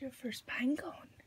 your first pine cone?